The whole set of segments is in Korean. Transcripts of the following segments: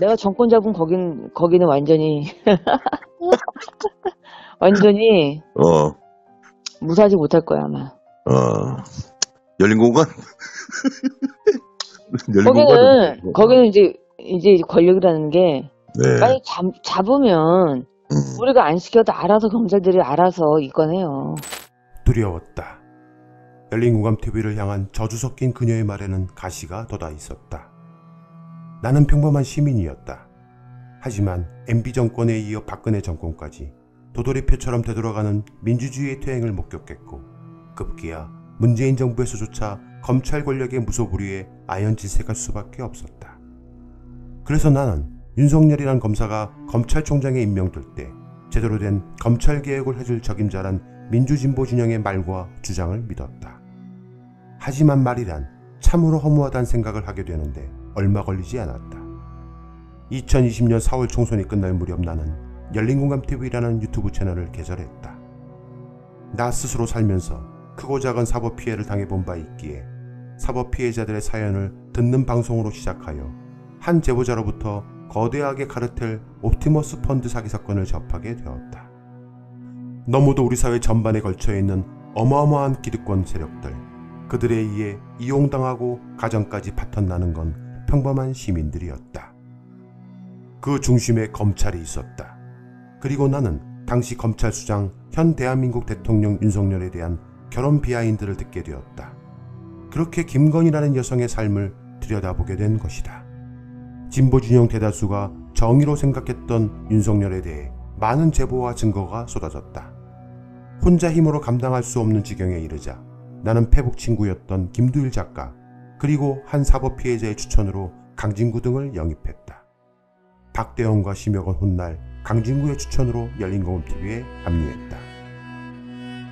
내가 정권 잡은 거긴, 거기는 완전히, 완전히 어, 무사하지 못할 거야, 아마. 어. 열린 공간? 열린 거기는, 공간? 거기는 이제, 이제 권력이라는 게, 네. 만약 잡, 잡으면, 음, 우리가 안 시켜도 알아서 경찰들이 알아서 입건해요. 두려웠다. 열린 공감 TV를 향한 저주 섞인 그녀의 말에는 가시가 돋아 있었다. 나는 평범한 시민이었다. 하지만 MB 정권에 이어 박근혜 정권까지 도돌이표처럼 되돌아가는 민주주의의 퇴행을 목격했고 급기야 문재인 정부에서조차 검찰 권력의 무소불위에 아연질색할 수밖에 없었다. 그래서 나는 윤석열이란 검사가 검찰총장에 임명될 때 제대로 된 검찰 개혁을 해줄 적임자란 민주진보 진영의 말과 주장을 믿었다. 하지만 말이란 참으로 허무하다는 생각을 하게 되는데 얼마 걸리지 않았다. 2020년 4월 총선이 끝날 무렵 나는 열린공감TV라는 유튜브 채널을 개설했다. 나 스스로 살면서 크고 작은 사법 피해를 당해본 바 있기에 사법 피해자들의 사연을 듣는 방송으로 시작하여 한 제보자로부터 거대하게 카르텔 옵티머스 펀드 사기 사건을 접하게 되었다. 너무도 우리 사회 전반에 걸쳐 있는 어마어마한 기득권 세력들, 그들에 의해 이용당하고 가정까지 파탄나는 건 평범한 시민들이었다. 그 중심에 검찰이 있었다. 그리고 나는 당시 검찰 수장 현 대한민국 대통령 윤석열에 대한 결혼 비하인드를 듣게 되었다. 그렇게 김건희라는 여성의 삶을 들여다보게 된 것이다. 진보 진영 대다수가 정의로 생각했던 윤석열에 대해 많은 제보와 증거가 쏟아졌다. 혼자 힘으로 감당할 수 없는 지경에 이르자 나는 페북 친구였던 김두일 작가 그리고 한 사법 피해자의 추천으로 강진구 등을 영입했다. 박대원과 심혁원 훗날 강진구의 추천으로 열린공업TV에 합류했다.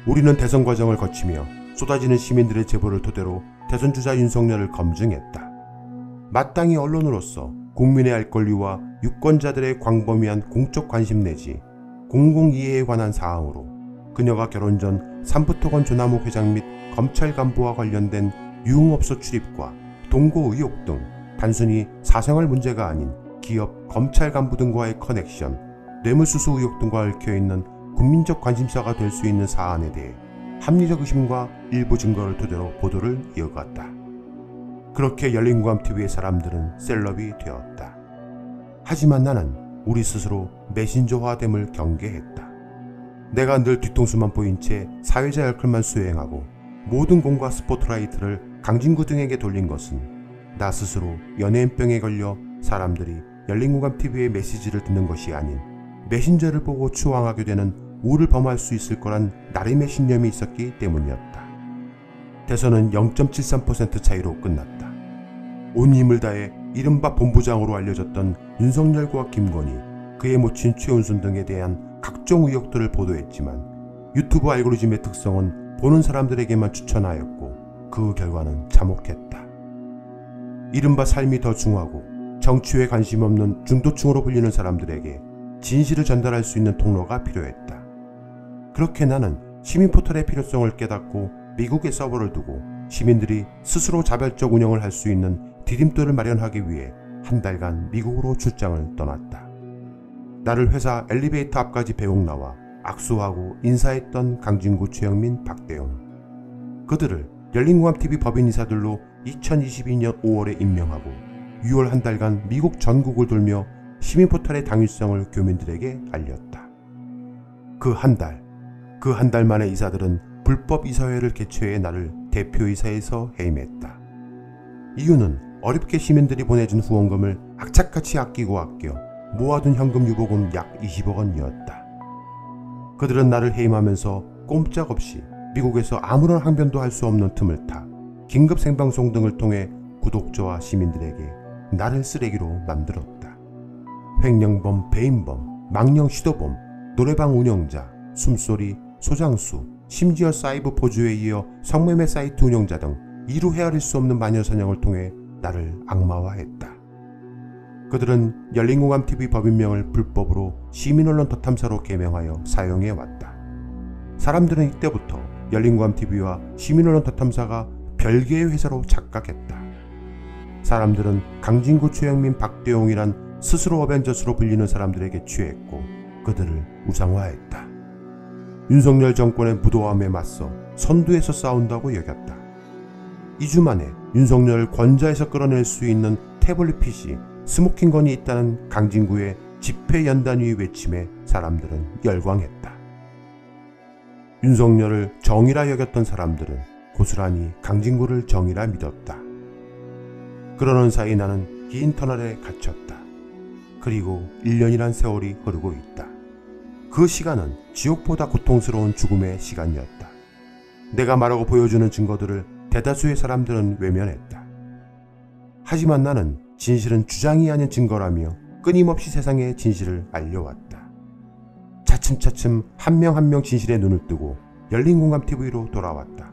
우리는 대선 과정을 거치며 쏟아지는 시민들의 제보를 토대로 대선 주자 윤석열을 검증했다. 마땅히 언론으로서 국민의 알 권리와 유권자들의 광범위한 공적 관심 내지 공공이해에 관한 사항으로 그녀가 결혼 전 삼부토건 조남욱 회장 및 검찰 간부와 관련된 유흥업소 출입과 동거 의혹 등 단순히 사생활 문제가 아닌 기업, 검찰 간부 등과의 커넥션, 뇌물수수 의혹 등과 얽혀있는 국민적 관심사가 될 수 있는 사안에 대해 합리적 의심과 일부 증거를 토대로 보도를 이어갔다. 그렇게 열린공감TV의 사람들은 셀럽이 되었다. 하지만 나는 우리 스스로 메신저화됨을 경계했다. 내가 늘 뒤통수만 보인 채 사회자 역할만 수행하고 모든 공과 스포트라이트를 강진구 등에게 돌린 것은 나 스스로 연예인병에 걸려 사람들이 열린공감TV의 메시지를 듣는 것이 아닌 메신저를 보고 추앙하게 되는 우를 범할 수 있을 거란 나름의 신념이 있었기 때문이었다. 대선은 0.73% 차이로 끝났다. 온 힘을 다해 이른바 본부장으로 알려졌던 윤석열과 김건희, 그의 모친 최은순 등에 대한 각종 의혹들을 보도했지만 유튜브 알고리즘의 특성은 보는 사람들에게만 추천하였고 그 결과는 참혹했다. 이른바 삶이 더 중하고 정치에 관심 없는 중도층으로 불리는 사람들에게 진실을 전달할 수 있는 통로가 필요했다. 그렇게 나는 시민 포털의 필요성을 깨닫고 미국에 서버를 두고 시민들이 스스로 자발적 운영을 할 수 있는 디딤돌을 마련하기 위해 한 달간 미국으로 출장을 떠났다. 나를 회사 엘리베이터 앞까지 배웅 나와 악수하고 인사했던 강진구 최영민 박대용. 그들을 열린공감TV 법인이사들로 2022년 5월에 임명하고 6월 한 달간 미국 전국을 돌며 시민포털의 당위성을 교민들에게 알렸다. 그 한 달, 그 한 달 만에 이사들은 불법 이사회를 개최해 나를 대표이사에서 해임했다. 이유는 어렵게 시민들이 보내준 후원금을 악착같이 아끼고 아껴 모아둔 현금 유보금 약 20억 원이었다. 그들은 나를 해임하면서 꼼짝없이 미국에서 아무런 항변도 할 수 없는 틈을 타 긴급 생방송 등을 통해 구독자와 시민들에게 나를 쓰레기로 만들었다. 횡령범, 배임범, 망령 시도범, 노래방 운영자, 숨소리, 소장수, 심지어 사이버 포주에 이어 성매매 사이트 운영자 등 이루 헤아릴 수 없는 마녀 사냥을 통해 나를 악마화했다. 그들은 열린공감TV 법인명을 불법으로 시민언론 덧탐사로 개명하여 사용해 왔다. 사람들은 이때부터 열린공감TV와 시민언론 덧탐사가 별개의 회사로 착각했다. 사람들은 강진구 최영민 박대용이란 스스로 어벤져스로 불리는 사람들에게 취했고 그들을 우상화했다. 윤석열 정권의 무도함에 맞서 선두에서 싸운다고 여겼다. 2주 만에 윤석열을 권좌에서 끌어낼 수 있는 태블릿 PC 스모킹건이 있다는 강진구의 집회 연단위 외침에 사람들은 열광했다. 윤석열을 정이라 여겼던 사람들은 고스란히 강진구를 정이라 믿었다. 그러는 사이 나는 긴 터널에 갇혔다. 그리고 1년이란 세월이 흐르고 있다. 그 시간은 지옥보다 고통스러운 죽음의 시간이었다. 내가 말하고 보여주는 증거들을 대다수의 사람들은 외면했다. 하지만 나는 진실은 주장이 아닌 증거라며 끊임없이 세상의 진실을 알려왔다. 차츰차츰 한 명 한명 진실에 눈을 뜨고 열린공감TV로 돌아왔다.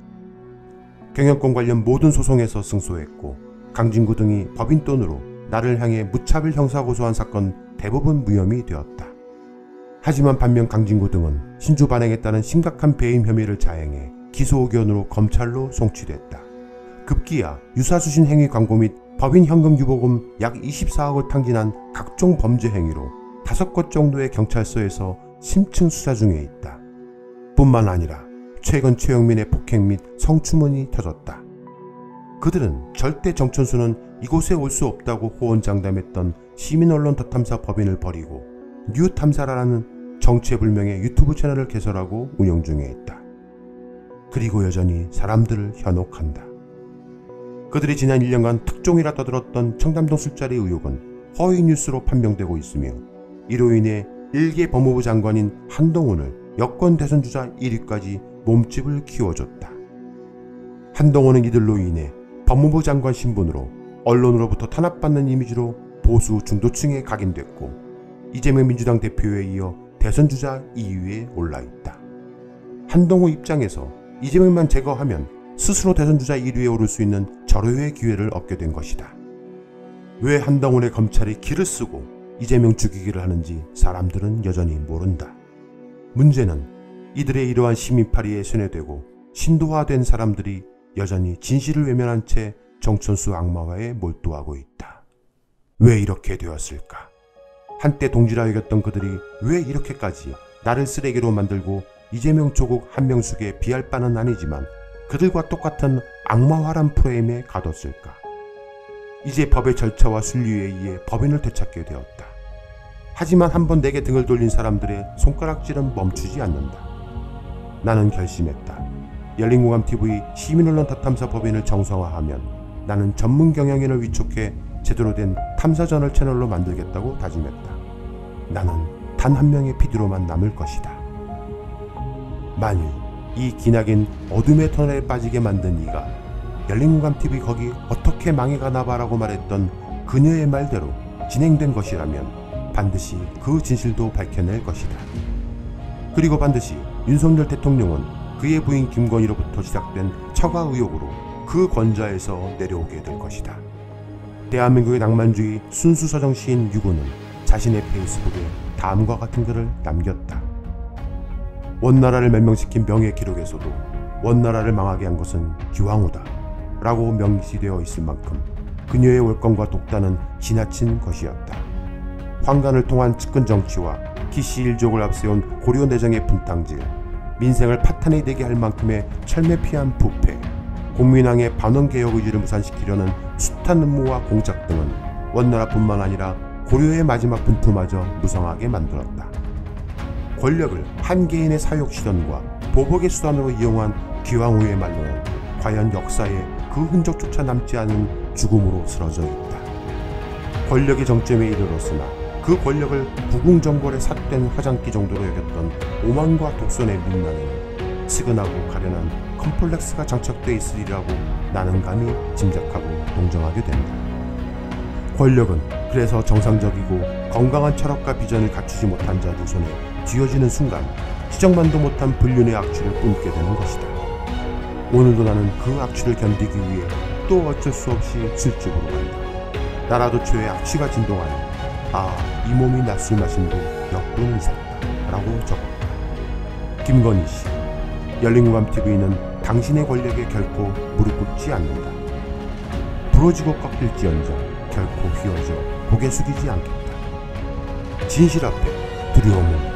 경영권 관련 모든 소송에서 승소했고 강진구 등이 법인 돈으로 나를 향해 무차별 형사고소한 사건 대부분 무혐의 되었다. 하지만 반면 강진구 등은 신주 반행했다는 심각한 배임 혐의를 자행해 기소 의견으로 검찰로 송치됐다. 급기야 유사수신 행위 광고 및 법인 현금 유보금 약 24억을 탕진한 각종 범죄 행위로 다섯 곳 정도의 경찰서에서 심층 수사 중에 있다. 뿐만 아니라 최근 최영민의 폭행 및 성추문이 터졌다. 그들은 절대 정천수는 이곳에 올 수 없다고 호언장담했던 시민언론 덧탐사 법인을 버리고 뉴탐사라는 정체불명의 유튜브 채널을 개설하고 운영 중에 있다. 그리고 여전히 사람들을 현혹한다. 그들이 지난 1년간 특종이라 떠들었던 청담동 술자리 의혹은 허위 뉴스로 판명되고 있으며 이로 인해 일개 법무부 장관인 한동훈을 여권 대선 주자 1위까지 몸집을 키워줬다. 한동훈은 이들로 인해 법무부 장관 신분으로 언론으로부터 탄압받는 이미지로 보수 중도층에 각인됐고 이재명 민주당 대표에 이어 대선 주자 2위에 올라 있다. 한동훈 입장에서 이재명만 제거하면 스스로 대선 주자 1위에 오를 수 있는 절호의 기회를 얻게 된 것이다. 왜 한동훈의 검찰이 기를 쓰고 이재명 죽이기를 하는지 사람들은 여전히 모른다. 문제는 이들의 이러한 시민파리에 세뇌되고 신도화된 사람들이 여전히 진실을 외면한 채 정천수 악마화에 몰두하고 있다. 왜 이렇게 되었을까? 한때 동지라 여겼던 그들이 왜 이렇게까지 나를 쓰레기로 만들고 이재명 조국 한명숙에 비할 바는 아니지만 그들과 똑같은 악마화란 프레임에 가뒀을까? 이제 법의 절차와 순리에 의해 법인을 되찾게 되었다. 하지만 한번 내게 등을 돌린 사람들의 손가락질은 멈추지 않는다. 나는 결심했다. 열린공감TV 시민언론 탓탐사 법인을 정상화하면 나는 전문 경영인을 위촉해 제대로 된 탐사저널 채널로 만들겠다고 다짐했다. 나는 단 한 명의 PD로만 남을 것이다. 만일 이 기나긴 어둠의 터널에 빠지게 만든 이가 열린공감TV 거기 어떻게 망해가나 봐라고 말했던 그녀의 말대로 진행된 것이라면 반드시 그 진실도 밝혀낼 것이다. 그리고 반드시 윤석열 대통령은 그의 부인 김건희로부터 시작된 처가 의혹으로 그 권좌에서 내려오게 될 것이다. 대한민국의 낭만주의 순수 서정 시인 유고는 자신의 페이스북에 다음과 같은 글을 남겼다. 원나라를 멸명시킨 명예 기록에서도 원나라를 망하게 한 것은 기왕후다 라고 명시되어 있을 만큼 그녀의 월권과 독단은 지나친 것이었다. 황간을 통한 측근 정치와 기시 일족을 앞세운 고려 내정의 분탕질, 민생을 파탄이 되게 할 만큼의 철매피한 부패, 공민왕의 반원개혁 의지를 무산시키려는 숱한 음모와 공작 등은 원나라뿐만 아니라 고려의 마지막 분투마저 무성하게 만들었다. 권력을 한 개인의 사욕 실현과 보복의 수단으로 이용한 기왕후의 말로는 과연 역사에 그 흔적조차 남지 않은 죽음으로 쓰러져 있다. 권력의 정점에 이르렀으나 그 권력을 부궁정벌에 삿된 화장기 정도로 여겼던 오만과 독선의 민낯에는 측은하고 가련한 컴플렉스가 장착돼 있으리라고 나는 감히 짐작하고 동정하게 된다. 권력은 그래서 정상적이고 건강한 철학과 비전을 갖추지 못한 자들 손에 쥐어지는 순간 지적만도 못한 불륜의 악취를 뿜게 되는 것이다. 오늘도 나는 그 악취를 견디기 위해 또 어쩔 수 없이 술집으로 간다. 나라도 초에 악취가 진동하니 아, 이 몸이 낯을 마심도 역분이 있었다. 라고 적었다. 김건희 씨, 열린공감TV는 당신의 권력에 결코 무릎 꿇지 않는다. 부러지고 꺾일지언정 결코 휘어져 고개 숙이지 않겠다. 진실 앞에 두려움은